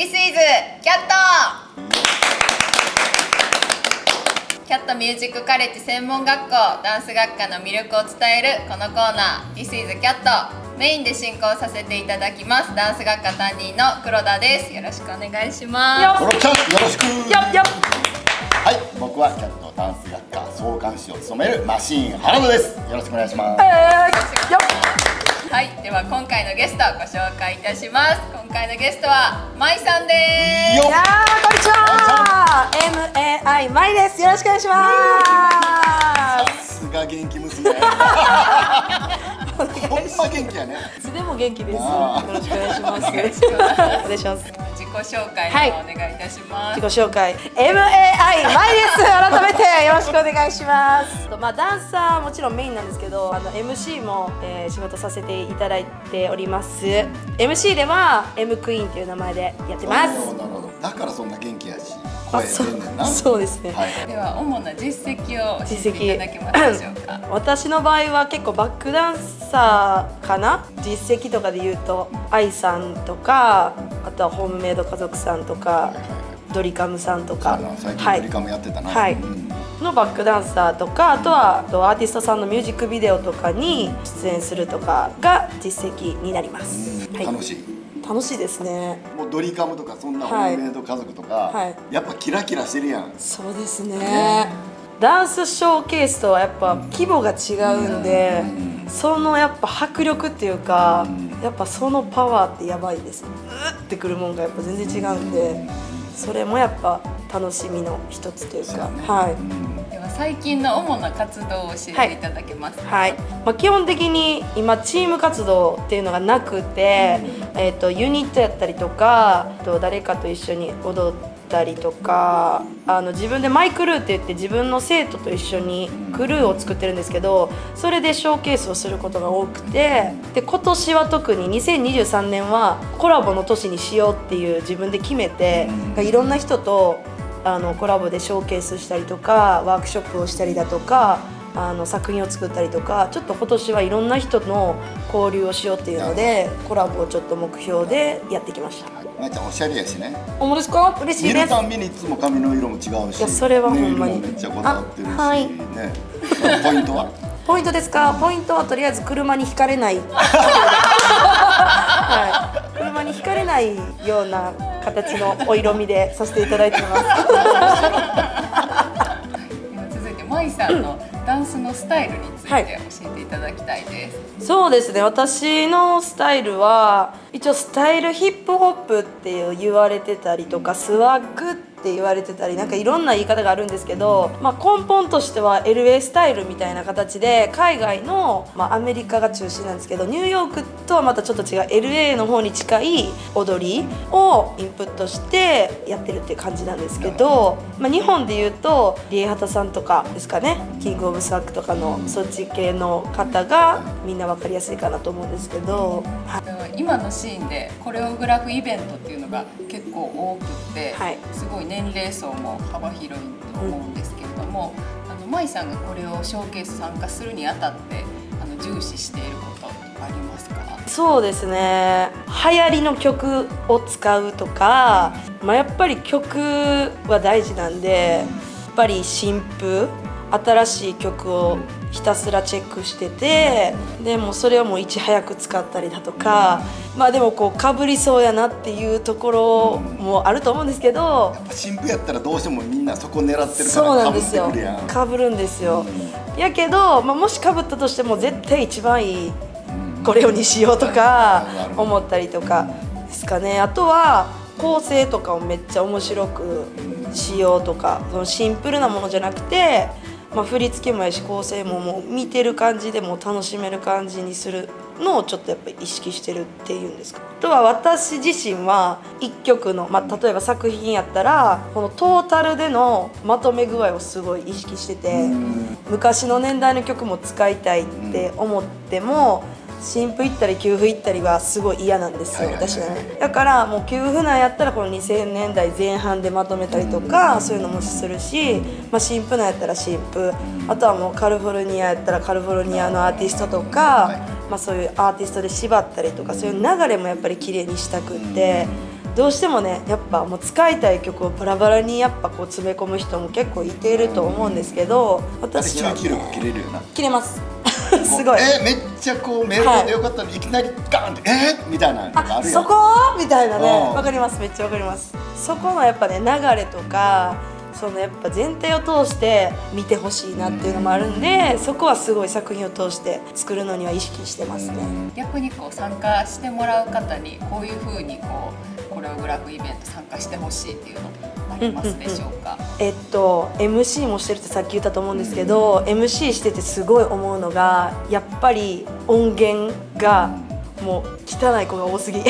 This is キャットキャット。ミュージックカレッジ専門学校ダンス学科の魅力を伝えるこのコーナー。This is キャットメインで進行させていただきます。ダンス学科担任の黒田です。よろしくお願いします。コロちゃんよろしく。はい。僕はキャットダンス学科総監視を務めるマシーン原田です。よろしくお願いします。えーはいでは今回のゲストをご紹介いたします。今回のゲストはまいさんです。いやーこんにちは。MAI マイです。よろしくお願いします。さすが元気娘。ほんま元気やね。いつでも元気です。よろしくお願いします。よろしくお願いします己紹介の方お願いいたします、自己紹介。MAI マイです。改めてよろしくお願いします。まあダンサーもちろんメインなんですけどあの MC も、えー仕事させていただいております。MC では M クイーンという名前でやってます。だからそんな元気やし声あそ出んねんな。う。そうですね、はいでは主な実績を教えていただけますでしょうか？私の場合は結構バックダンサーかな？実績とかで言うと愛さんとかあとはホームメイド家族さんとかはいはいはい。ドリカムさんとか。最近ドリカムやってたな。はい。うん。のバックダンサーとかあとはアーティストさんのミュージックビデオとかに出演するとかが実績になります、はい、楽しい楽しいですね。もうドリカムとかそんなホはいームメイド家族とか、はい。やっぱキラキラしてるやん。そうですね。ダンスショーケースとはやっぱ規模が違うんでそのやっぱ迫力っていうかやっぱそのパワーってやばいです。うってくるもんがやっぱ全然違うんでそれもやっぱ楽しみの一つというか。はいでは最近の主な活動を教えていただけますか、はい。まあ、基本的に今チーム活動っていうのがなくて、えー、とユニットやったりとかあと誰かと一緒に踊ったりとかあの自分でマイクルーって言って自分の生徒と一緒にクルーを作ってるんですけどそれでショーケースをすることが多くてで今年は特に2023年はコラボの年にしようっていう自分で決めていろんな人とあのコラボでショーケースしたりとかワークショップをしたりだとかあの作品を作ったりとかちょっと今年はいろんな人の交流をしようっていうのでコラボをちょっと目標でやってきました。まい。ちゃんおしゃれやしね。おもですか？嬉し見いです。るたんびにいつも髪の色も違うしいやそれはほんまに。めっちゃこだわってるし、あはい。ねポイントは？ポイントですか？ポイントはとりあえず車にひかれない、はい、車にひかれないような形のお色味でさせていただいてます続いてまいさんのダンスのスタイルについはいて教えていただきたいです、そうですね。私のスタイルは一応スタイルヒップホップっていう言われてたりとかスワッグってって言われてたりなんかいろんな言い方があるんですけど、まあ、根本としては LA スタイルみたいな形で海外の、まあ、アメリカが中心なんですけどニューヨークとはまたちょっと違う LA の方に近い踊りをインプットしてやってるっていう感じなんですけど、まあ、日本でいうとリエハタさんとかですかねキングオブスワッグとかのそっち系の方がみんな分かりやすいかなと思うんですけど、はい。今のシーンでコレオグラフイベントっていうのが結構多くって、はい。すごい年齢層も幅広いと思うんですけれども、あのまいさんがこれをショーケース参加するにあたってあの重視していることありますか？そうですね。流行りの曲を使うとか、まあ、やっぱり曲は大事なんでやっぱり新譜新しい曲をひたすらチェックしててでもうそれをもういち早く使ったりだとかまあでもこうかぶりそうやなっていうところもあると思うんですけどやっぱ新婦やったらどうしてもみんなそこ狙ってるからそうなんですよ。被ってくるやん。かぶるんですよ。やけど、まあ、もしかぶったとしても絶対一番いいこれをにしようとか思ったりとかですかね。あとは構成とかをめっちゃ面白くしようとかそのシンプルなものじゃなくて、まあ、振り付けもやし構成ももう見てる感じでもう楽しめる感じにするのをちょっとやっぱり意識してるっていうんですか。あとは私自身は1曲の、まあ、例えば作品やったらこのトータルでのまとめ具合をすごい意識してて昔の年代の曲も使いたいって思っても新譜行ったり旧譜行ったりはすごい嫌なんですよ私はね。だからもう旧譜なんやったらこの2000年代前半でまとめたりとかそういうのもするし、まあ、新譜なんやったら新譜あとはもうカリフォルニアやったらカリフォルニアのアーティストとか、まあ、そういうアーティストで縛ったりとかそういう流れもやっぱり綺麗にしたくってどうしてもねやっぱもう使いたい曲をバラバラにやっぱこう詰め込む人も結構いていると思うんですけど私は、切れます すごい。えめっちゃこうメールでよかったのに、い、きなりガーンってえー、みたいなあるよ。あそこ？みたいなね。うん。わかります。めっちゃわかります。そこのやっぱね流れとかそのやっぱ全体を通して見てほしいなっていうのもあるんでそこはすごい作品を通して作るのには意識してますね。逆にこう参加してもらう方にこういうふうにこうコレオグラフイベント参加してほしいっていうのありますでしょうか、えっと MC もしてるってさっき言ったと思うんですけど MC しててすごい思うのがやっぱり音源がもう汚い子が多すぎ。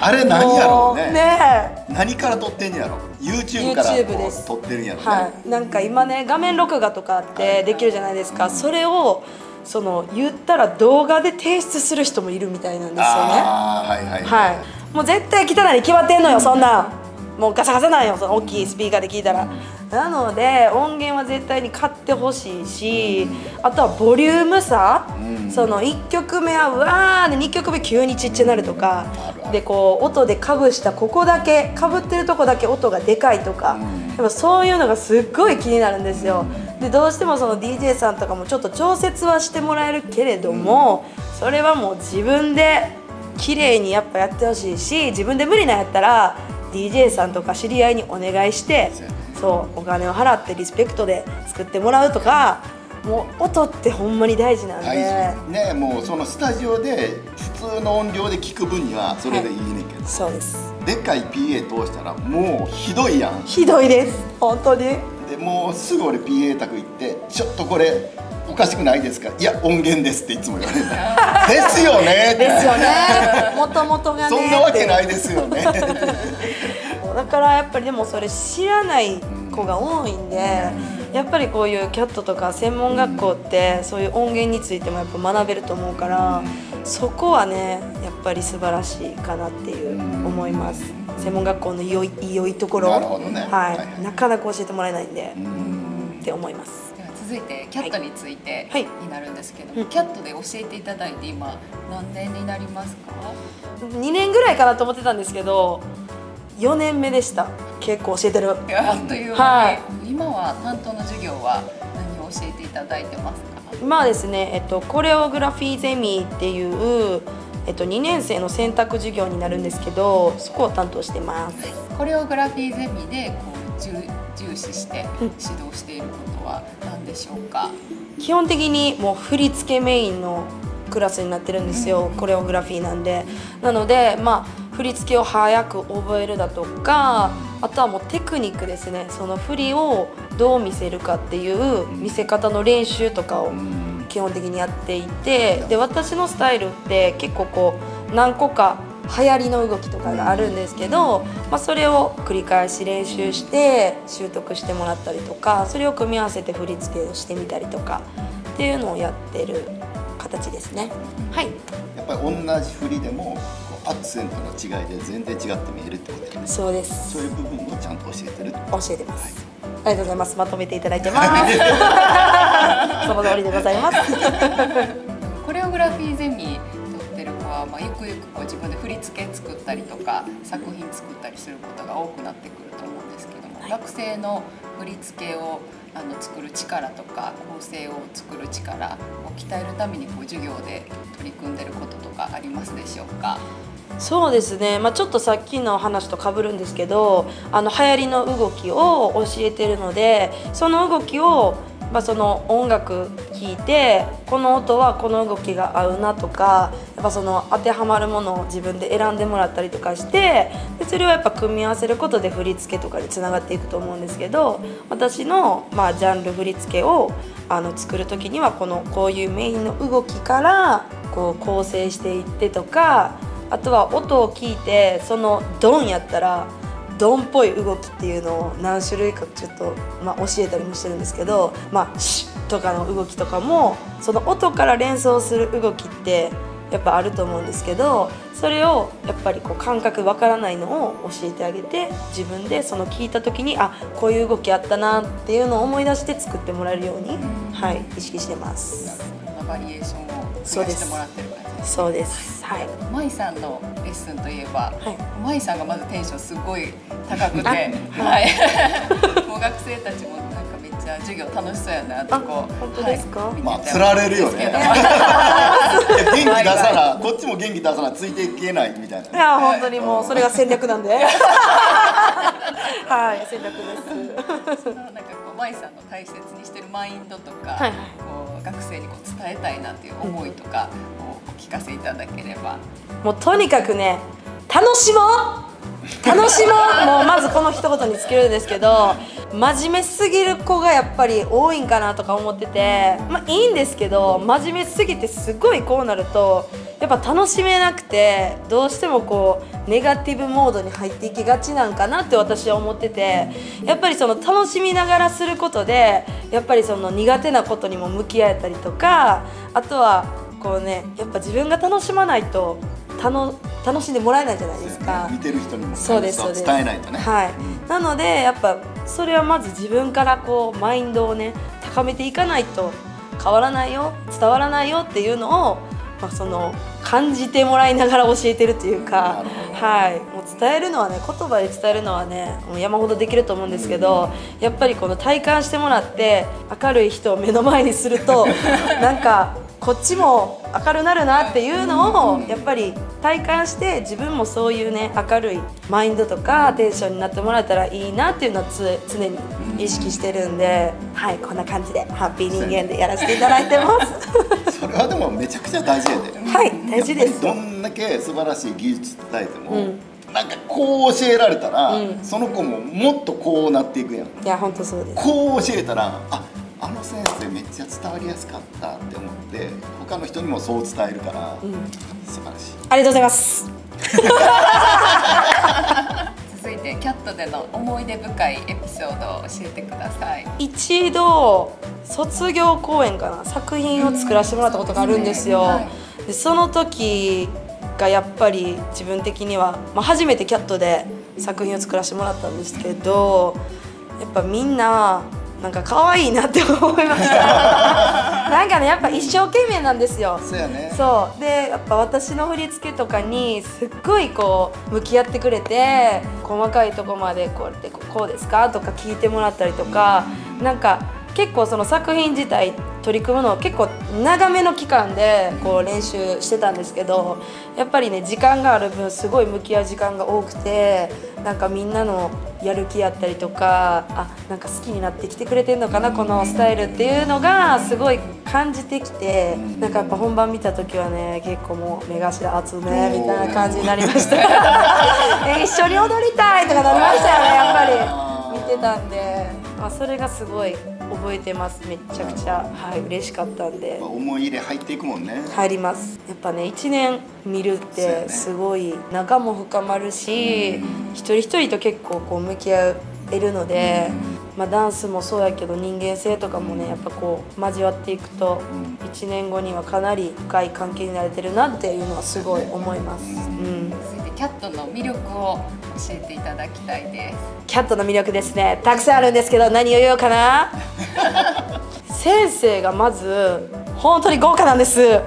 あれ何やろうね？もね何から撮ってんやろ？YouTube からこ YouTube です。う撮ってるんやろね、はい、なんか今ね画面録画とかってできるじゃないですか、それをその言ったら動画で提出する人もいるみたいなんですよね。ああはいはい。はい。もう絶対汚いに決まってんのよそんなん。もうガサガサなんよその大きいスピーカーで聞いたら、なので音源は絶対に買ってほしいしあとはボリューム差、うん。その1曲目はうわーで2曲目急にちっちゃなるとかでこう音でかぶしたここだけかぶってるとこだけ音がでかいとか、うん。でもそういうのがすっごい気になるんですよ。でどうしてもその DJ さんとかもちょっと調節はしてもらえるけれども、それはもう自分で綺麗にやっぱやってほしいし自分で無理なんやったら DJ さんとか知り合いにお願いしてそうお金を払ってリスペクトで作ってもらうとかもう音ってほんまに大事なんで、ねもうそのスタジオで普通の音量で聞く分にはそれでいいねんけど、そうです。でっかい PA 通したらもうひどいやん。ひどいです。本当に。でもうすぐ俺 PA 宅行って「ちょっとこれおかしくないですか?」「いや音源です」っていつも言われる ですよね」ですよね。もともとがねそんなわけないですよね だからやっぱりでもそれ知らない子が多いんで、やっぱりこういうキャットとか専門学校ってそういう音源についてもやっぱ学べると思うからそこはねやっぱり素晴らしいかなっていう思います。専門学校の良い良いところ。なるほどね。はい。はいはい。なかなか教えてもらえないんでうん。って思います。では続いてキャットについてはい。になるんですけども、うん。キャットで教えていただいて今何年になりますか？2年ぐらいかなと思ってたんですけど4年目でした。結構教えてる。あっという間に、はい。今は担当の授業は何を教えていただいてますか？今はですね、えっと、コレオグラフィーゼミっていう、えっと、2年生の選択授業になるんですけどそこを担当してます。コレオグラフィーゼミでこう重重視して指導していることは何でしょうか、基本的にもう振り付けメインのクラスになってるんですよ。コレオグラフィーなんで。なのでまあ振り付けを早く覚えるだとかあとはもうテクニックですね。その振りをどう見せるかっていう見せ方の練習とかをうん。基本的にやっていてで私のスタイルって結構こう何個か流行りの動きとかがあるんですけど、まあ、それを繰り返し練習して習得してもらったりとかそれを組み合わせて振り付けをしてみたりとかっていうのをやってる形ですね。はい。やっぱり同じ振りでもアクセントの違いで全然違って見えるってことだよね。そうです。そういう部分をちゃんと教えてる教えてます。ありがとうございます。まとめていただいてます。その通りでございます。コレオグラフィーゼミ取ってる子は、まあ、ゆくゆくこう自分で振り付け作ったりとか作品作ったりすることが多くなってくると思うんですけども、学生の振り付けをあの作る力とか構成を作る力を鍛えるためにこう授業で取り組んでることとかありますでしょうか？そうですね、まあ、ちょっとさっきの話と被るんですけどあの流行りの動きを教えてるのでその動きを、まあ、その音楽聴いてこの音はこの動きが合うなとかやっぱその当てはまるものを自分で選んでもらったりとかしてでそれをやっぱ組み合わせることで振り付けとかにつながっていくと思うんですけど私の、まあ、ジャンル振り付けをあの作る時にはこのこういうメインの動きからこう構成していってとか。あとは音を聞いてそのドンやったらドンっぽい動きっていうのを何種類かちょっと、まあ、教えたりもしてるんですけど、まあ、シュッとかの動きとかもその音から連想する動きってやっぱあると思うんですけどそれをやっぱりこう感覚わからないのを教えてあげて自分でその聞いた時にあこういう動きあったなっていうのを思い出して作ってもらえるように、はい、意識してます。バリエーションを増やしてもらってる感じです。そうですはい。舞さんのレッッスンといえば、はい。舞さんがまずテンションすごい高くて、あはい、もう学生たちもなんかめっちゃ授業楽しそうやなとこ本当ですか？はい、まあ釣られるよね。元気出さなこっちも元気出さなついていけないみたいいなや本当にもうそれが戦略なんで。はい戦略です。なんか舞さんの大切にしてるマインドとか、はいはい。こう学生にこう伝えたいなっていう思いとかをお聞かせいただければ。もうとにかくね楽しもう。楽しもう。もうまずこの一言に尽きるんですけど真面目すぎる子がやっぱり多いんかなとか思っててまあいいんですけど真面目すぎてすごいこうなるとやっぱ楽しめなくてどうしてもこうネガティブモードに入っていきがちなんかなって私は思っててやっぱりその楽しみながらすることでやっぱりその苦手なことにも向き合えたりとかあとはこうねやっぱ自分が楽しまないと楽楽しんでもらえないじゃないですか。見てる人にもそうですそうです。伝えないとね。はい、なのでやっぱそれはまず自分からこうマインドをね高めていかないと変わらないよ伝わらないよっていうのを、まあ、その感じてもらいながら教えてるというかはい、もう伝えるのはね言葉で伝えるのはねもう山ほどできると思うんですけどやっぱりこの体感してもらって明るい人を目の前にすると なんかこっちも明るなるなっていうのをやっぱり体感して自分もそういうね明るいマインドとかテンションになってもらえたらいいなっていうのはつ常に意識してるんではいこんな感じでハッピー人間でやらせていただいてます。それはでもめちゃくちゃ大事やで。はい大事です。どんだけ素晴らしい技術伝えても、うん。なんかこう教えられたら、うん。その子ももっとこうなっていくやん。いや本当そうです。こう教えたらああの先生めっちゃ伝わりやすかったって思って他の人にもそう伝えるから、素晴らしい。ありがとうございます。続いてキャットでの思い出深いエピソードを教えてください。一度卒業公演かな作品を作らせてもらったことがあるんですよ、はでその時がやっぱり自分的には、まあ、初めてキャットで作品を作らせてもらったんですけどやっぱみんななんか可愛いなって思いました。なんかねやっぱ一生懸命なんですよ。そうやね。そう。でやっぱ私の振り付けとかにすっごいこう向き合ってくれて細かいとこまでこうやってこうこうですか？とか聞いてもらったりとかなんか結構その作品自体取り組むの結構長めの期間でこう練習してたんですけどやっぱりね時間がある分すごい向き合う時間が多くてなんかみんなのやる気やったりとかあなんか好きになってきてくれてんのかなこのスタイルっていうのがすごい感じてきてなんかやっぱ本番見た時はね結構もう目頭熱めみたいな感じになりました。え一緒に踊りたいとかなりましたよねやっぱり。見てたんで、まあ、それがすごい覚えてます。めっちゃくちゃはい嬉しかったんで。思い入れ入っていくもんね。入ります。やっぱね1年見るってすごい仲も深まるし一人一人と結構こう向き合えるので、まあ、ダンスもそうやけど人間性とかもねやっぱこう交わっていくと1年後にはかなり深い関係になれてるなっていうのはすごい思います、うん、キャットの魅力を教えていただきたいです。キャットの魅力ですね。たくさんあるんですけど何を言おうかな？先生がまず本当に豪華なんです。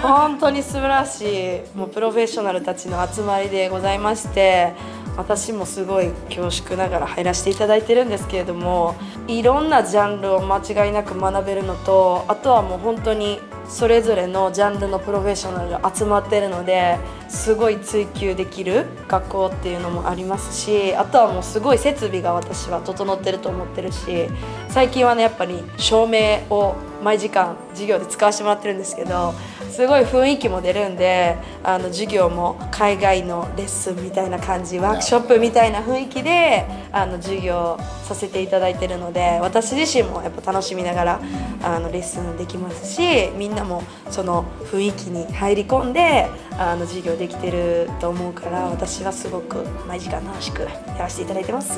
本当に素晴らしいもうプロフェッショナルたちの集まりでございまして私もすごい恐縮ながら入らせていただいてるんですけれどもいろんなジャンルを間違いなく学べるのとあとはもう本当にそれぞれのジャンルのプロフェッショナルが集まってるのですごい追求できる学校っていうのもありますしあとはもうすごい設備が私は整ってると思ってるし最近はねやっぱり照明を毎時間授業で使わせてもらってるんですけどすごい雰囲気も出るんであの授業も海外のレッスンみたいな感じワークショップみたいな雰囲気であの授業させていただいてるので私自身もやっぱ楽しみながらあのレッスンできますしみんなもその雰囲気に入り込んであの授業できてると思うから私はすごく毎時間楽しくやらせていただいてます。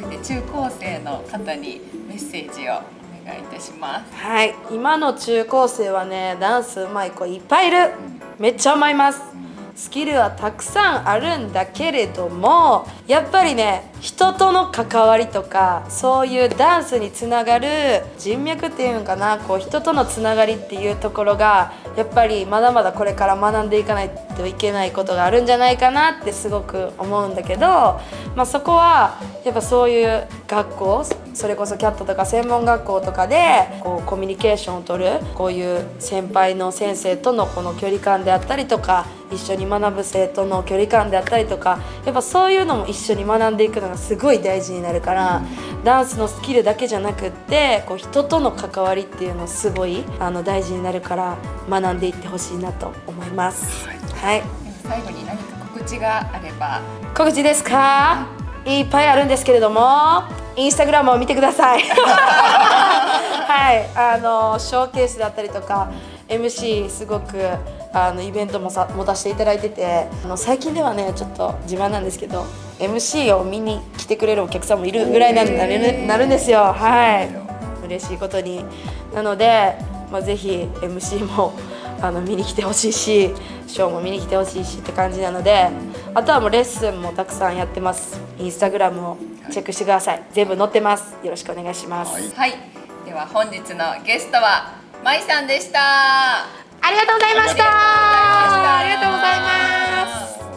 続いて中高生の方にメッセージをお願いいたします。はい。今の中高生はねダンスうまい子いっぱいいる。めっちゃうまいますスキルはたくさんあるんだけれどもやっぱりね人との関わりとかそういうダンスにつながる人脈っていうのかなこう人とのつながりっていうところがやっぱりまだまだこれから学んでいかないといけないことがあるんじゃないかなってすごく思うんだけど、まあ、そこはやっぱそういう学校それこそキャットとか専門学校とかでこうコミュニケーションをとるこういう先輩の先生とのこの距離感であったりとか一緒に学ぶ生徒の距離感であったりとかやっぱそういうのも一緒に学んでいくのがすごい大事になるからダンスのスキルだけじゃなくってこう人との関わりっていうのすごいあの大事になるから学んでいってほしいなと思います。はい、最後に何か告知があれば。告知ですか？いっぱいあるんですけれどもインスタグラムを見てください。はい。あのショーケースだったりとか MC すごくあのイベントもさ持たせていただいててあの最近ではねちょっと自慢なんですけど MC を見に来てくれるお客さんもいるぐらいなんなるなるんですよ。はい。嬉しいことに。なので、まあ、ぜひ MC もあの見に来てほしいしショーも見に来てほしいしって感じなのであとはもうレッスンもたくさんやってます。インスタグラムをチェックしてください。全部載ってます。よろしくお願いします、はい。はいでは本日のゲストはまいさんでした。ありがとうございました。あありがとうございました